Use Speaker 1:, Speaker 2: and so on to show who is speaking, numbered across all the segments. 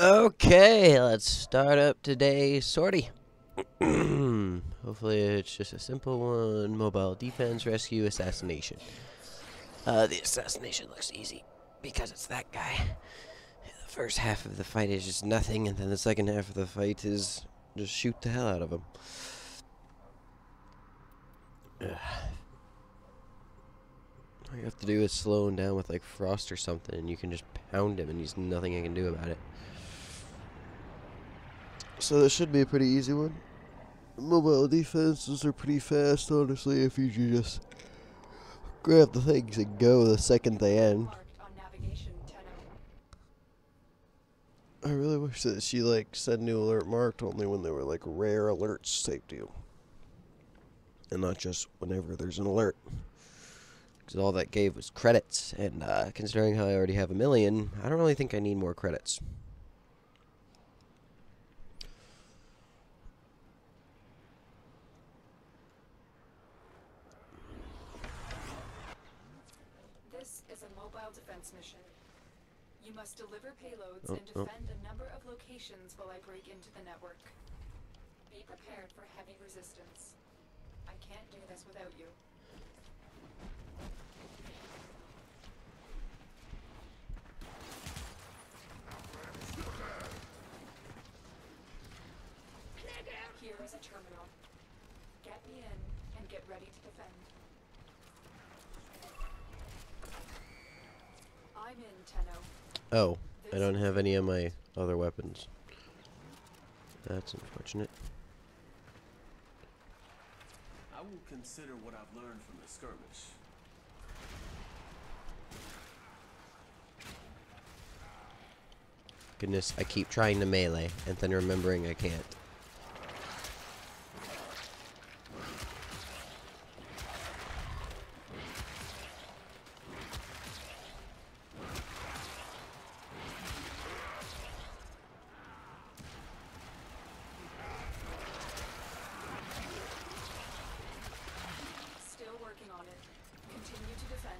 Speaker 1: Okay, let's start up today's sortie. Hopefully it's just a simple one. Mobile defense, rescue, assassination. Uh, the assassination looks easy because it's that guy. The first half of the fight is just nothing, and then the second half of the fight is just shoot the hell out of him. All you have to do is slow him down with like frost or something, and you can just pound him, and he's nothing I can do about it. So this should be a pretty easy one. Mobile defenses are pretty fast, honestly, if you just grab the things and go the second they end.
Speaker 2: Marked on navigation 10
Speaker 1: I really wish that she like said new alert marked only when there were like rare alerts type you. And not just whenever there's an alert. Because all that gave was credits, and uh, considering how I already have a million, I don't really think I need more credits.
Speaker 2: This is a mobile defense mission. You must deliver payloads
Speaker 1: Oh,
Speaker 2: and
Speaker 1: oh.
Speaker 2: defend a number of locations while I break into the network. Be prepared for heavy resistance. I can't do this without you. Here is a terminal. Get me in and get ready to defend. I'm in, Tenno.
Speaker 1: Oh, I don't have any of my other weapons. That's unfortunate.
Speaker 3: I will consider what I've learned from the skirmish.
Speaker 1: Goodness, I keep trying to melee and then remembering I can't.
Speaker 2: Still working on it. Continue to defend.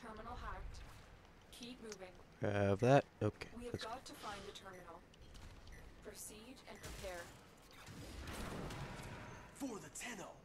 Speaker 2: Terminal hacked. Keep moving.
Speaker 1: Grab that. Okay.
Speaker 2: We have got to find the terminal. Proceed and prepare.
Speaker 3: For the Tenno!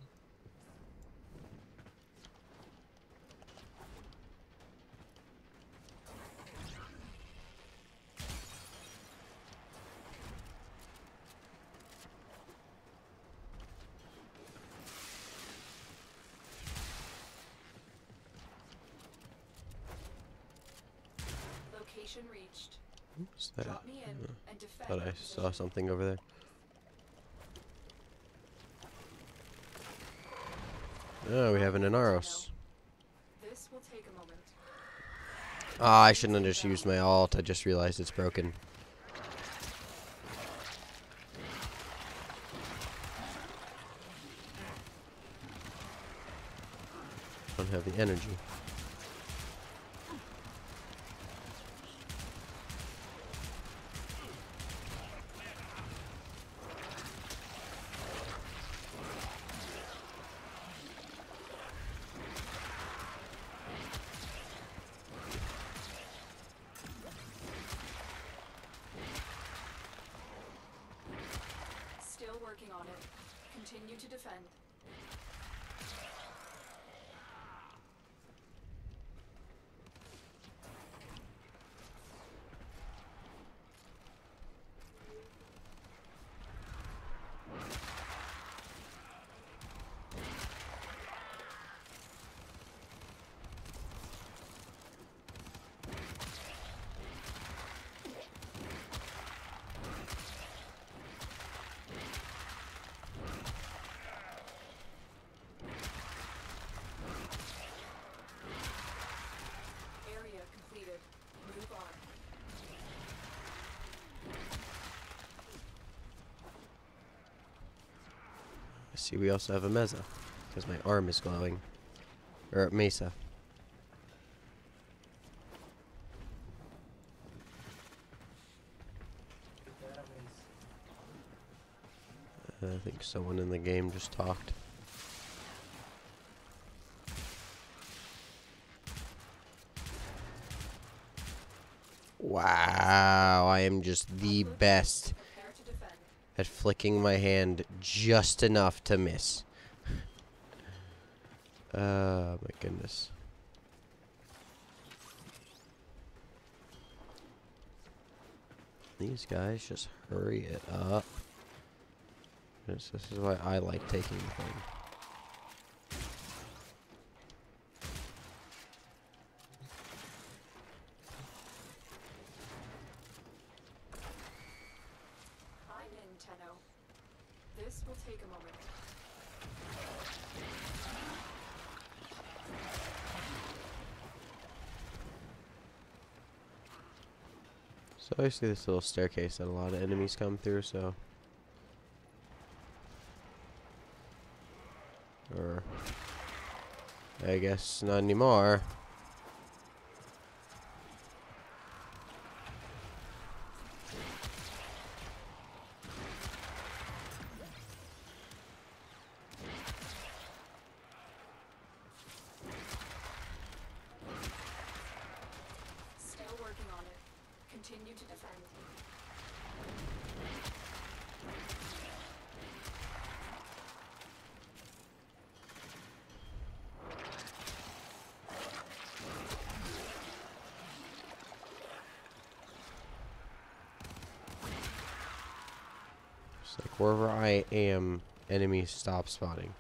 Speaker 2: Location reached.
Speaker 1: What's that?
Speaker 2: Drop me in and defend.
Speaker 1: Thought I saw something over there. Oh, we have an Inaros.
Speaker 2: This will take a moment.
Speaker 1: Ah, I shouldn't have just used my alt. I just realized it's broken. Don't have the energy.
Speaker 2: Still working on it. Continue to defend.
Speaker 1: See, we also have a mesa. Because my arm is glowing. Or mesa. I think someone in the game just talked. Wow, I am just the best. At flicking my hand just enough to miss. Oh my goodness. These guys just hurry it up. This, this is why I like taking the thing.
Speaker 2: I'm in, Tenno. This will take a moment.
Speaker 1: So I see this little staircase that a lot of enemies come through, so. Or. I guess not anymore.
Speaker 2: Continue to defend.
Speaker 1: It's like wherever I am, enemies stop spawning.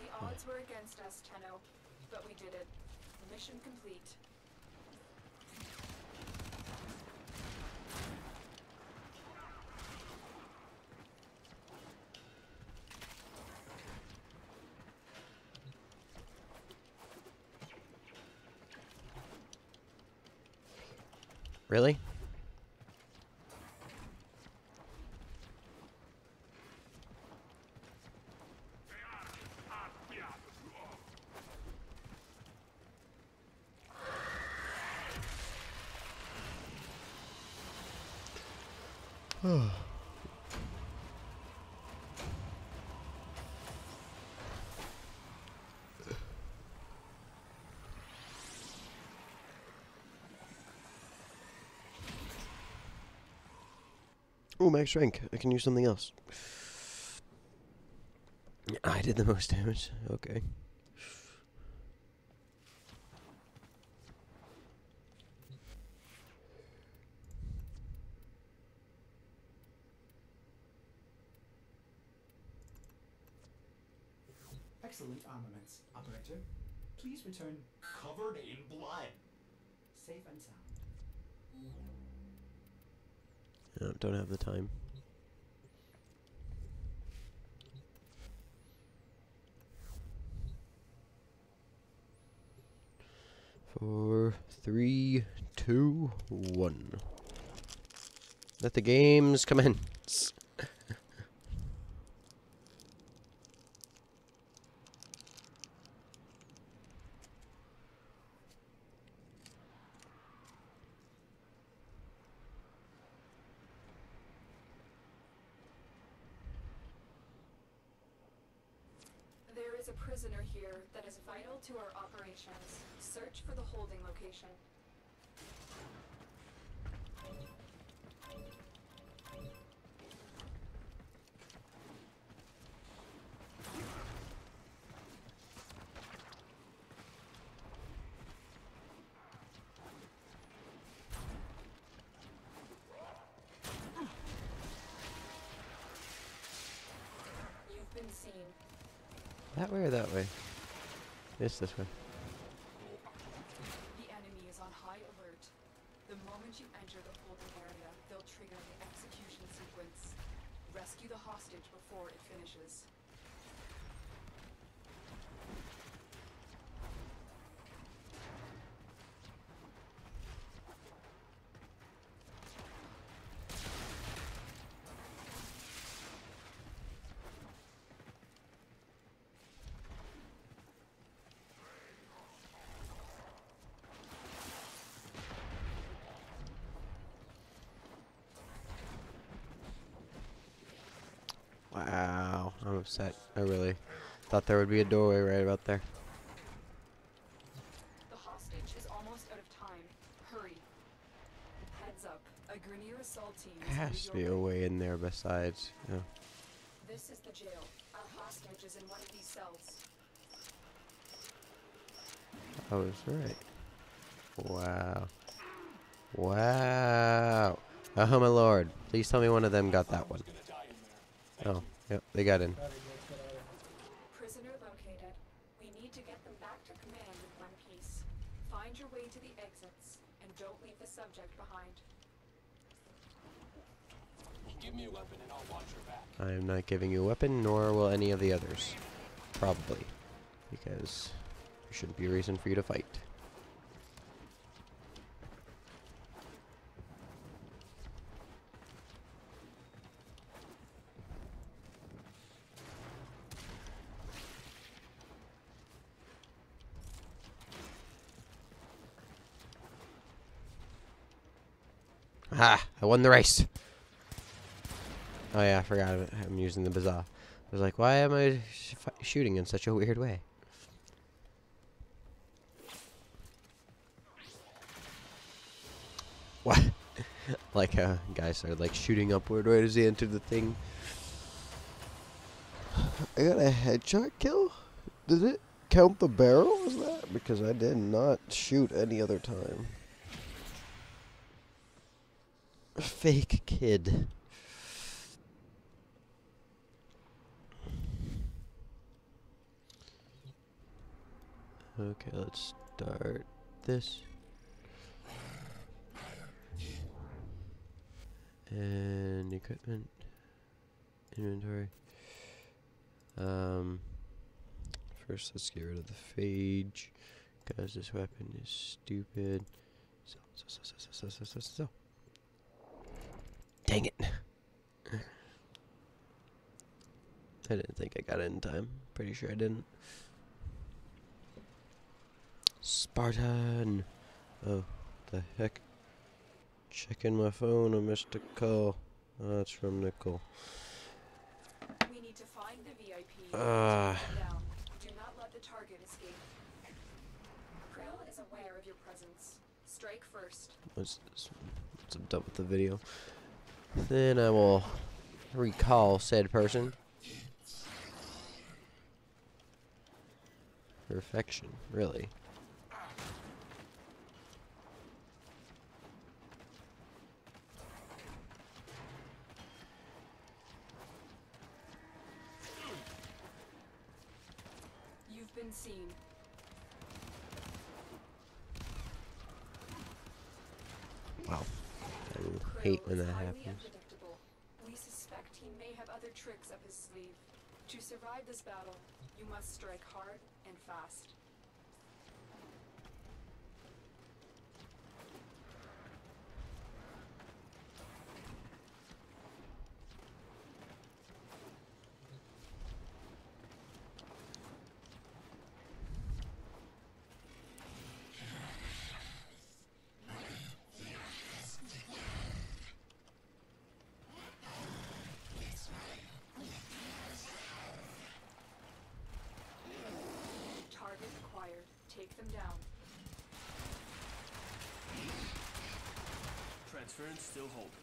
Speaker 2: The odds were against us, Tenno, but we did it. Mission complete.
Speaker 1: Really? Oh, max rank. I can use something else. I did the most damage. Okay.
Speaker 4: Excellent armaments, operator. Please return
Speaker 5: covered in blood.
Speaker 4: safe and sound.
Speaker 1: No, don't have the time. Four, three, two, one. Let the games commence.
Speaker 2: Is a prisoner here that is vital to our operations. Search for the holding location. Been seen.
Speaker 1: That way or that way? It's this way.
Speaker 2: The enemy is on high alert. The moment you enter the holding area, they'll trigger the execution sequence. Rescue the hostage before it finishes.
Speaker 1: Upset. I really thought there would be a doorway right about there.
Speaker 2: The hostage is almost out of time. Hurry. Heads up. A Grineer assault team
Speaker 1: There
Speaker 2: is headed
Speaker 1: has to be a
Speaker 2: way.
Speaker 1: way in there besides. Yeah.
Speaker 2: This is the jail. Our hostage is in one of these cells.
Speaker 1: I was right. Wow. Wow. Oh my lord. Please tell me one of them got that one. Oh, yep, they got in.
Speaker 2: Prisoner located. We need to get them back to command in one piece. Find your way to the exits, and don't leave the subject behind.
Speaker 5: Give me a weapon and I'll watch your back.
Speaker 1: I am not giving you a weapon, nor will any of the others. Probably. Because there shouldn't be a reason for you to fight. Ah, I won the race. Oh yeah, I forgot. I'm using the bazaar. I was like, why am I sh- shooting in such a weird way? What? like uh, a guy started like shooting upward right as he entered the thing. I got a headshot kill? Did it count the barrel as that? Because I did not shoot any other time fake kid. Okay, let's start this. And equipment, inventory. Um, first let's get rid of the phage, because this weapon is stupid. So, so, so, so, so, so, so, so. Dang it. I didn't think I got it in time. Pretty sure I didn't. Spartan. Oh, the heck. Checking my phone. I missed a call. Oh, that's from Nicole.
Speaker 2: We need to find the VIP
Speaker 1: Ah.
Speaker 2: them. Do not let the target escape. Kril is aware of your presence. Strike first.
Speaker 1: This- once I'm done with the video, then I will recall said person. Perfection, really.
Speaker 2: You've been seen.
Speaker 1: Wow. Hate when that happens.
Speaker 2: We suspect he may have other tricks up his sleeve. To survive this battle, you must strike hard and fast. Target acquired. Take them down.
Speaker 3: Transference still holding.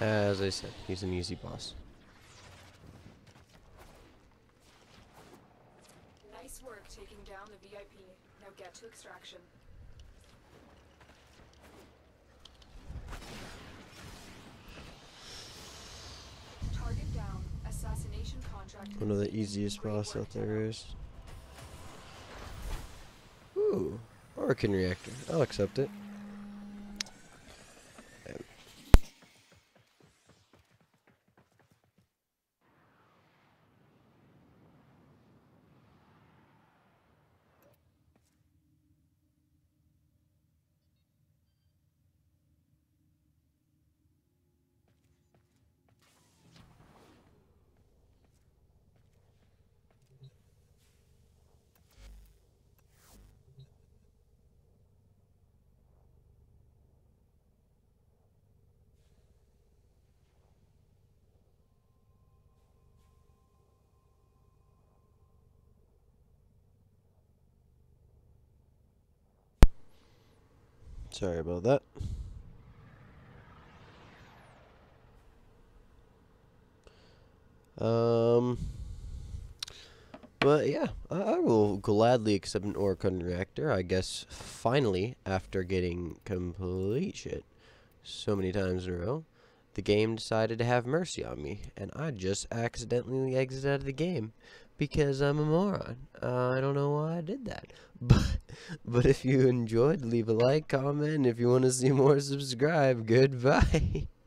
Speaker 1: Uh, as I said, he's an easy boss.
Speaker 2: Nice work taking down the VIP. Now get to extraction. Target down. Assassination contract.
Speaker 1: One of the easiest boss out there is. Ooh, Orokin reactor. I'll accept it. Um, Sorry about that. Um, but yeah, I, I will gladly accept an Orokin reactor. I guess finally, after getting complete shit so many times in a row, the game decided to have mercy on me, and I just accidentally exited out of the game because I'm a moron. Uh, I don't know why I did that. But but if you enjoyed, leave a like, comment. If you want to see more, subscribe. Goodbye.